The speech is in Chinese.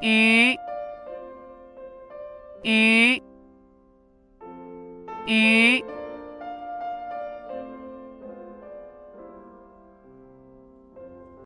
鱼鱼鱼。